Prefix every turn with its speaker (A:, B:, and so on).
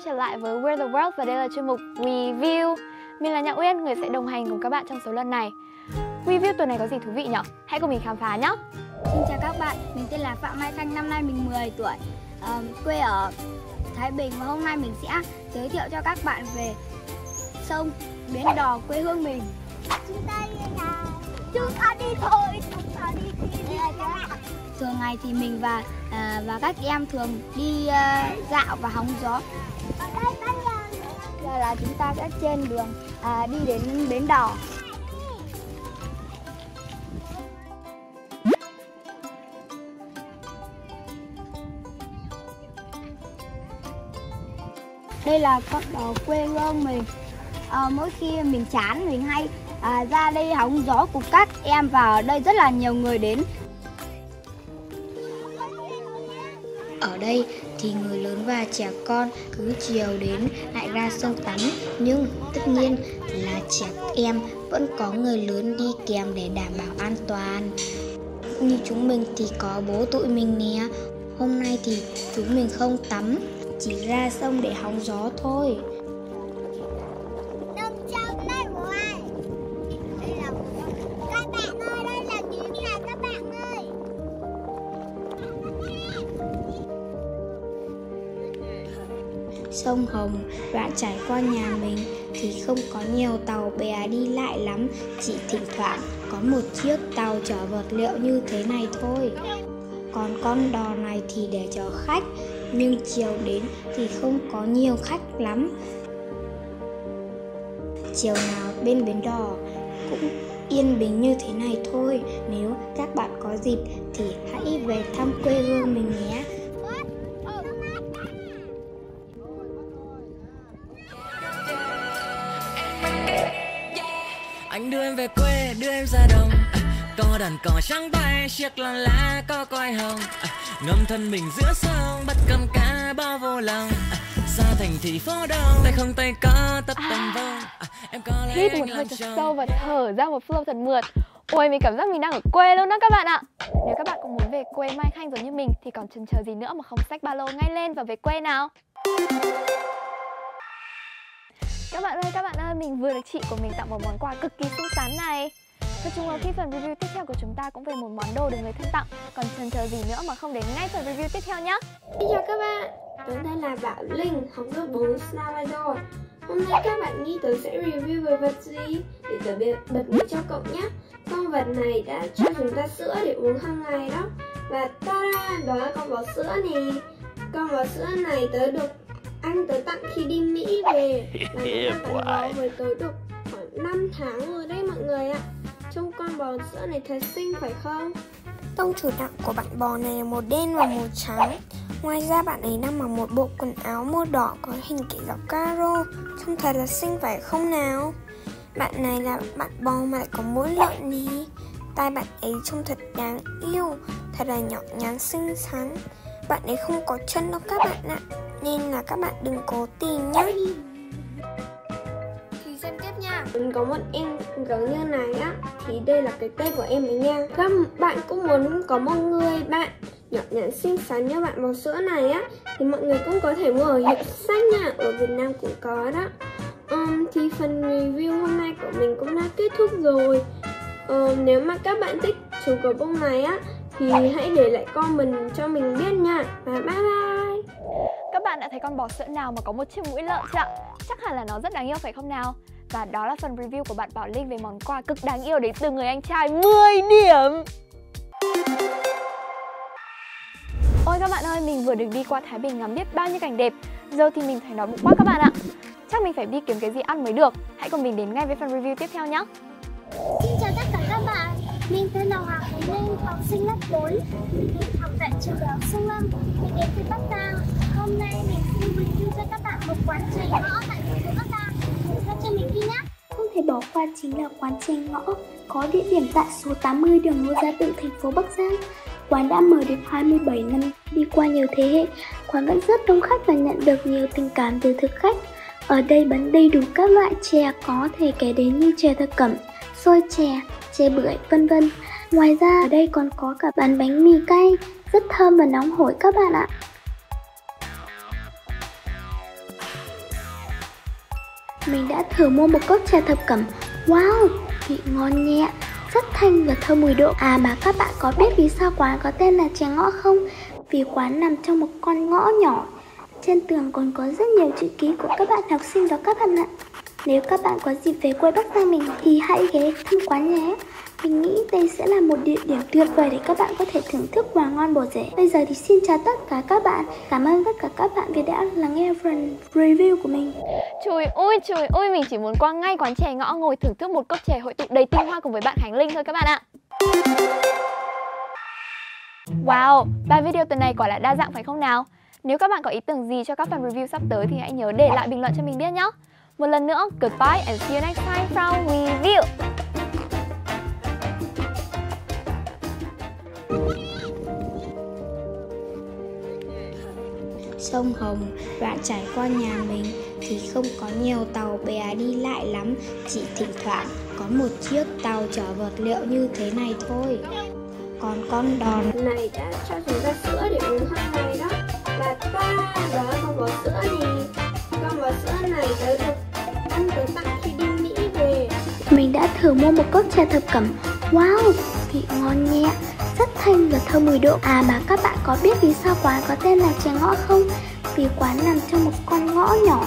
A: quay trở lại với Where the World và đây là chuyên mục Review. Mình là Nhã Uyên, người sẽ đồng hành cùng các bạn trong số lần này. Review tuần này có gì thú vị nhỉ? Hãy cùng mình khám phá nhé!
B: Xin chào các bạn, mình tên là Phạm Mai Khanh, năm nay mình 10 tuổi, um, quê ở Thái Bình và hôm nay mình sẽ giới thiệu cho các bạn về sông Bến Đò quê hương mình.
C: Chúng ta đi nào, chúng ta đi thôi, chúng ta đi đi
B: Thường ngày thì mình và à, và các em thường đi uh, dạo và hóng gió. Giờ là chúng ta sẽ trên đường à, đi đến Bến Đò. đây là con đò quê hương mình à, mỗi khi mình chán mình hay à, ra đây hóng gió cùng các em và ở đây rất là nhiều người đến.
D: Ở đây thì người lớn và trẻ con cứ chiều đến lại ra sông tắm. Nhưng tất nhiên là trẻ em vẫn có người lớn đi kèm để đảm bảo an toàn. Như chúng mình thì có bố tụi mình nè. Hôm nay thì chúng mình không tắm chỉ ra sông để hóng gió thôi. Sông Hồng đoạn trải qua nhà mình thì không có nhiều tàu bè đi lại lắm, chỉ thỉnh thoảng có một chiếc tàu chở vật liệu như thế này thôi. Còn con đò này thì để chở khách, nhưng chiều đến thì không có nhiều khách lắm. Chiều nào bên bến đò cũng yên bình như thế này thôi. Nếu các bạn có dịp thì hãy về thăm quê hương mình nhé.
E: Em về quê đưa em ra đồng. Có đàn cò trắng bay chiếc lon lá có coi hồng. Ngâm thân mình giữa sông bắt con cá bao vô lòng. Xa thành thị phố đông tay không tay có tất tần vô
A: em có lẽ hít một hơi thật sâu và thở ra một flow thật mượt. Ôi mình cảm giác mình đang ở quê luôn đó các bạn ạ. Nếu các bạn cũng muốn về quê Mai Khanh giống như mình Thì còn chần chờ gì nữa mà không xách ba lô ngay lên và về quê nào các bạn ơi, các bạn ơi, mình vừa được chị của mình tặng một món quà cực kỳ xinh xắn này. Nói chung là khi phần review tiếp theo của chúng ta cũng về một món đồ được người thân tặng. Còn chần chờ gì nữa mà không đến ngay phần review tiếp theo nhé
F: Xin chào các bạn, tớ tên là Bảo Linh, học lớp 4 Salvador. Hôm nay các bạn nghĩ tớ sẽ review về vật gì? Để tớ bật mí cho cậu nhé Con vật này đã cho chúng ta sữa để uống hàng ngày đó. Và ta-da, đó là con bò sữa này, Con bò sữa này tớ được anh tớ tặng khi đi Mỹ về. Là nó gắn bó với tớ được khoảng 5 tháng rồi đấy mọi người ạ. Trông con bò sữa này thật xinh phải không?
G: Tông chủ đạo của bạn bò này là màu đen và màu trắng. Ngoài ra bạn ấy đang mặc một bộ quần áo màu đỏ có hình kiểu dọc caro. Trông thật là xinh phải không nào? Bạn này là bạn bò mà lại có mũi lợn đi Tai bạn ấy trông thật đáng yêu Thật là nhỏ nhắn xinh xắn. Bạn ấy không có chân đâu các bạn ạ Nên là các bạn đừng cố tìm nhé
F: Thì xem tiếp nha. Có một em giống như này á. Thì đây là cái tên của em ấy nha. Các bạn cũng muốn có một người bạn nhỏ nhắn xinh xắn như bạn bò sữa này á thì mọi người cũng có thể mua ở hiệu sách nha. Ở Việt Nam cũng có đó. Um, thì phần review hôm nay của mình cũng đã kết thúc rồi. Um, nếu mà các bạn thích chú gấu bông này á thì hãy để lại comment cho mình biết nha. Và bye bye
A: bạn đã thấy con bò sữa nào mà có một chiếc mũi lợn chưa ạ? Chắc hẳn là nó rất đáng yêu phải không nào? Và đó là phần review của bạn Bảo Linh về món quà cực đáng yêu đến từ người anh trai 10 điểm. Ôi các bạn ơi, mình vừa được đi qua Thái Bình ngắm biết bao nhiêu cảnh đẹp. Giờ thì mình phải đói bụng quá các bạn ạ. Chắc mình phải đi kiếm cái gì ăn mới được. Hãy cùng mình đến ngay với phần review tiếp theo nhé
C: Xin chào tất cả các bạn. Mình tên là Hoàng Khánh Linh, học sinh lớp 4 Mình học tại trường đại học Sông Lâm Mình đến từ Bắc Giang
H: qua chính là quán chè ngõ có địa điểm tại số 80 đường Ngô Gia Tự, thành phố Bắc Giang. Quán đã mở được 27 năm, đi qua nhiều thế hệ, quán vẫn rất đông khách và nhận được nhiều tình cảm từ thực khách. Ở đây bán đầy đủ các loại chè có thể kể đến như chè thập cẩm, xôi chè, chè bưởi, vân vân. Ngoài ra ở đây còn có cả bán bánh mì cay, rất thơm và nóng hổi các bạn ạ. Mình đã thử mua một cốc trà thập cẩm Wow, vị ngon nhẹ rất thanh và thơm mùi đậu. À mà các bạn có biết vì sao quán có tên là chè ngõ không? Vì quán nằm trong một con ngõ nhỏ Trên tường còn có rất nhiều chữ ký của các bạn học sinh đó các bạn ạ Nếu các bạn có dịp về quê Bắc Giang mình thì hãy ghé thăm quán nhé mình nghĩ đây sẽ là một địa điểm tuyệt vời để các bạn có thể thưởng thức quà ngon bổ rẻ. Bây giờ thì xin chào tất cả các bạn. Cảm ơn tất cả các bạn vì đã lắng nghe phần review của mình.
A: Trời ơi trời ơi mình chỉ muốn qua ngay quán chè ngõ ngồi thưởng thức một cốc chè hội tụ đầy tinh hoa cùng với bạn Khánh Linh thôi các bạn ạ. Wow, ba video tuần này quả là đa dạng phải không nào? Nếu các bạn có ý tưởng gì cho các phần review sắp tới thì hãy nhớ để lại bình luận cho mình biết nhé. Một lần nữa, goodbye and see you next time from review.
D: Sông Hồng đoạn trải qua nhà mình thì không có nhiều tàu bè đi lại lắm, chỉ thỉnh thoảng có một chiếc tàu chở vật liệu như thế này thôi. Còn con đòn
F: này đã cho chúng ta sữa để uống hàng ngày đó. Và ta đó con bò sữa này Con bò sữa này tớ được ăn tớ tặng khi đi Mỹ về.
H: Mình đã thử mua một cốc trà thập cẩm. Wow, vị ngon nhẹ rất thanh và thơm mùi đậu. À mà các bạn có biết vì sao quán có tên là chè ngõ không? Vì quán nằm trong một con ngõ nhỏ